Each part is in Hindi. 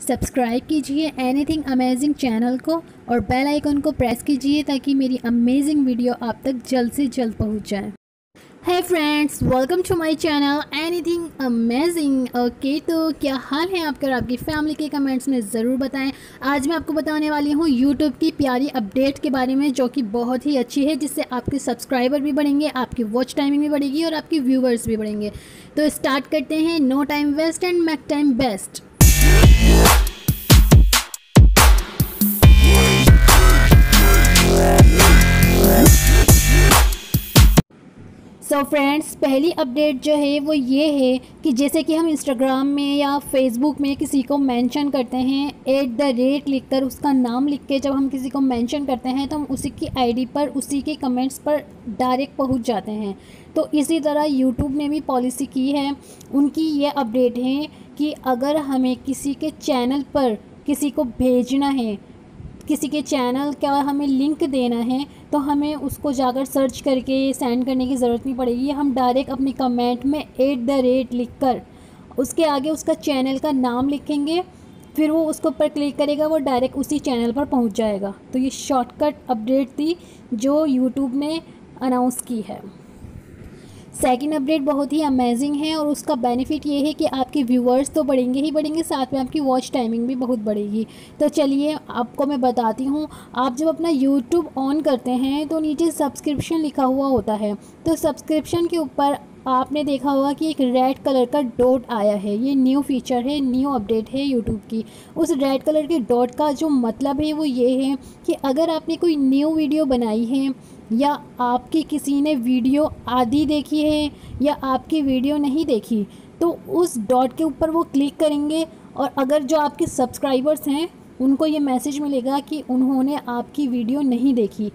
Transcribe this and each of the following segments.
सब्सक्राइब कीजिए एनीथिंग अमेजिंग चैनल को और बेल आइकन को प्रेस कीजिए ताकि मेरी अमेजिंग वीडियो आप तक जल्द से जल्द पहुँच जाए। है friends welcome to my channel anything amazing okay तो क्या हाल है आपका और आपकी फैमिली के कमेंट्स में ज़रूर बताएँ। आज मैं आपको बताने वाली हूँ यूट्यूब की प्यारी अपडेट के बारे में, जो कि बहुत ही अच्छी है, जिससे आपके सब्सक्राइबर भी बढ़ेंगे, आपकी वॉच टाइमिंग भी बढ़ेगी और आपके व्यूवर्स भी बढ़ेंगे। तो स्टार्ट करते हैं no time waste and make time best so so friends पहली अपडेट जो है वो ये है कि जैसे कि हम इंस्टाग्राम में या फेसबुक में किसी को मेंशन करते हैं एट द रेट लिख कर उसका नाम लिख के जब हम किसी को मेंशन करते हैं तो हम उसी की आईडी पर, उसी के कमेंट्स पर डायरेक्ट पहुँच जाते हैं। तो इसी तरह यूट्यूब ने भी पॉलिसी की है। उनकी ये अपडेट है कि अगर हमें किसी के चैनल पर किसी को भेजना है किसी के चैनल का हमें लिंक देना है तो हमें उसको जाकर सर्च करके सेंड करने की ज़रूरत नहीं पड़ेगी। हम डायरेक्ट अपने कमेंट में एट द रेट लिख कर उसके आगे उसका चैनल का नाम लिखेंगे, फिर वो उसके ऊपर क्लिक करेगा, वो डायरेक्ट उसी चैनल पर पहुँच जाएगा। तो ये शॉर्टकट अपडेट थी, जो यूट्यूब ने अनाउंस की है। सेकंड अपडेट बहुत ही अमेजिंग है और उसका बेनिफिट ये है कि आपके व्यूअर्स तो बढ़ेंगे ही बढ़ेंगे, साथ में आपकी वॉच टाइमिंग भी बहुत बढ़ेगी। तो चलिए, आपको मैं बताती हूँ, आप जब अपना यूट्यूब ऑन करते हैं तो नीचे सब्सक्रिप्शन लिखा हुआ होता है तो सब्सक्रिप्शन के ऊपर आपने देखा होगा कि एक रेड कलर का डॉट आया है। ये न्यू फीचर है न्यू अपडेट है यूट्यूब की। उस रेड कलर के डॉट का जो मतलब है वो ये है कि अगर आपने कोई न्यू वीडियो बनाई है या आपकी किसी ने वीडियो आधी देखी है या आपकी वीडियो नहीं देखी तो उस डॉट के ऊपर वो क्लिक करेंगे और अगर जो आपके सब्सक्राइबर्स हैं, उनको ये मैसेज मिलेगा कि उन्होंने आपकी वीडियो नहीं देखी।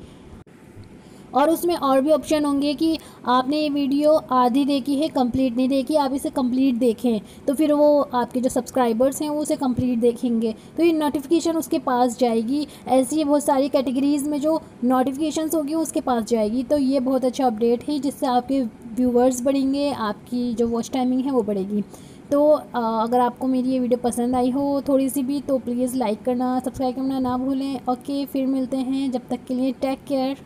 और उसमें और भी ऑप्शन होंगे कि आपने ये वीडियो आधी देखी है कंप्लीट नहीं देखी, आप इसे कंप्लीट देखें। तो फिर वो आपके जो सब्सक्राइबर्स हैं, वो उसे कंप्लीट देखेंगे। तो ये नोटिफिकेशन उसके पास जाएगी। ऐसी बहुत सारी कैटेगरीज़ में जो नोटिफिकेशंस होगी उसके पास जाएगी। तो ये बहुत अच्छा अपडेट है, जिससे आपके व्यूवर्स बढ़ेंगे, आपकी जो वॉच टाइमिंग है, वो बढ़ेगी। तो अगर आपको मेरी ये वीडियो पसंद आई हो थोड़ी सी भी तो प्लीज़ लाइक करना सब्सक्राइब करना ना भूलें। ओके फिर मिलते हैं। जब तक के लिए टेक केयर